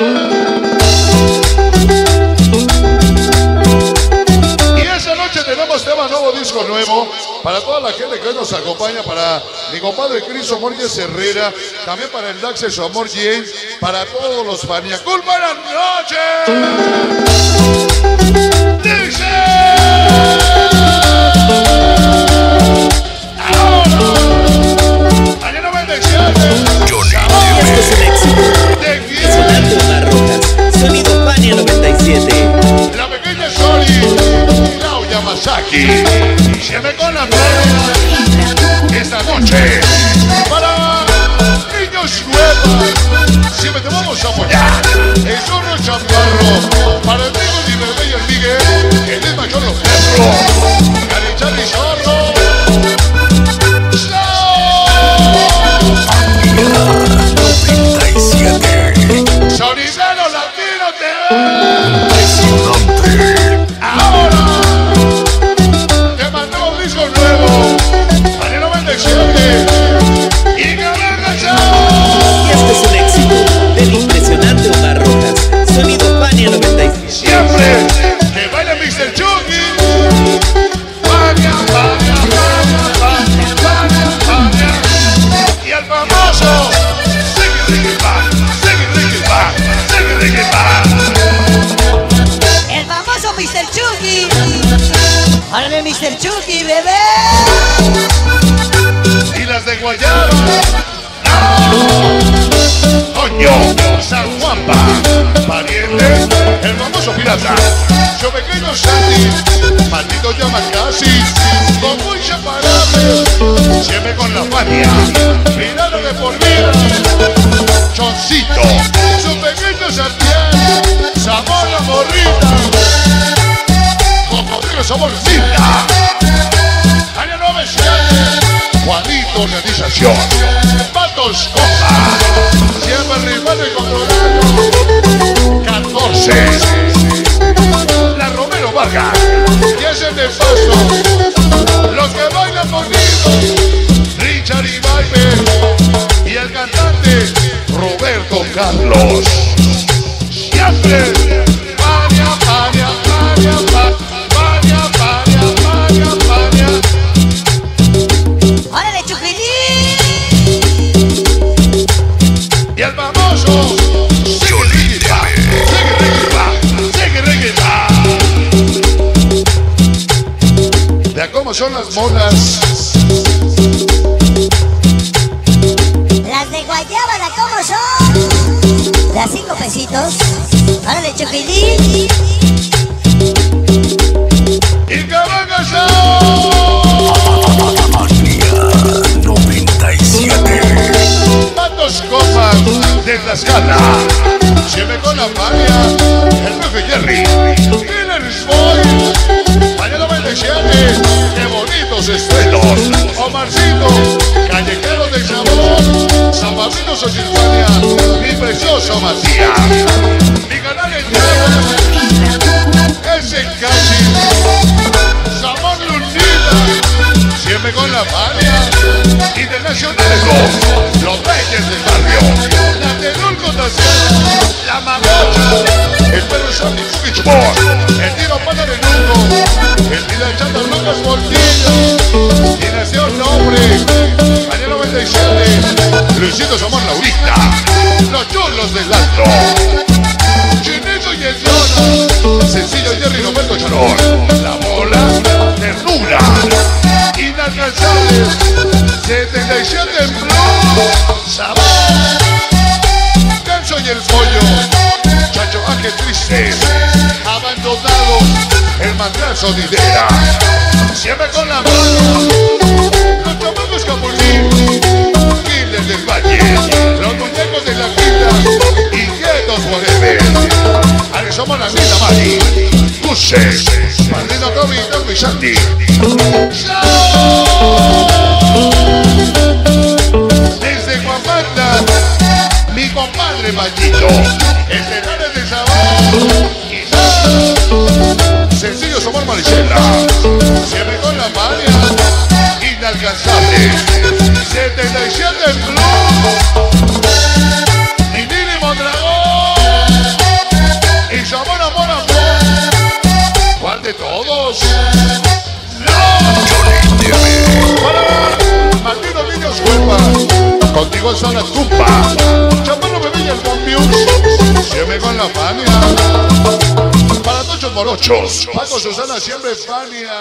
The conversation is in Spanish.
Y esa noche tenemos tema nuevo, disco nuevo, para toda la gente que hoy nos acompaña, para mi compadre Cris Morges Herrera, también para el Dax su amor para todos los Faniacul. ¡Buenas noches! Yamazaki, siempre con la esta noche para niños nuevos. Siempre te vamos a apoyar. El zorro chaparro, para el Mr. Chucky, bebé. y las de Guayaba. Coño, San Juanpa, pariente, el famoso pirata. Yo pequeño Sandy, maldito Yamakasi, con muy separable, siempre con la fania, mirando de por vida. Choncito, su pequeño Santiago, sabor la morrita, cocodrilo sabor Organización, Patos Coja, siempre rival y controlado, 14, La Romero Vargas, y ese de paso, los que bailan conmigo, Richard y Baile, y el cantante Roberto Carlos. Son las monas. Las de Guayábana, ¿cómo son? A cinco pesitos. Órale, Chuquilín. De Tlaxcala. Siempre con la paria. El profe Jerry. Killers Boy. Año 97. Qué bonitos estrenos. Omarcito. Callejero del Sabor. San Pablito Xochitlania. Mi precioso Matías. Los reyes del barrio. La Tenulco Tascana. La Magocha. El perro Sandy Switchboard. El tiro pata de Nuco. El tiro de Chata Lucas Portillo. Y nació un nombre. Año 97. Luisito Somos Laurita. Blue. Sabor. Ganso y el pollo. Chacho Ángel Triste. Abandonado. El mandrazo de idea. Siempre con la mano. Los chamacos Capulín. Killer del Valle. Los muñecos de la quinta. Inquietos forever. Ale somos la misma Mari. Luces. Padrino Toby, y Sandy. Paquito, estelares de sabor. Sencillo Somar Maricela, cierre con la paria, inalcanzable, 77 en club. Y Nini Mondragón, y Sabor Amor Amor. ¿Cuál de todos? ¡No! Martino Niños Huelva, contigo son las tumba. Siempre con la Fania. Para tochos morochos. Paco Susana siempre Fania.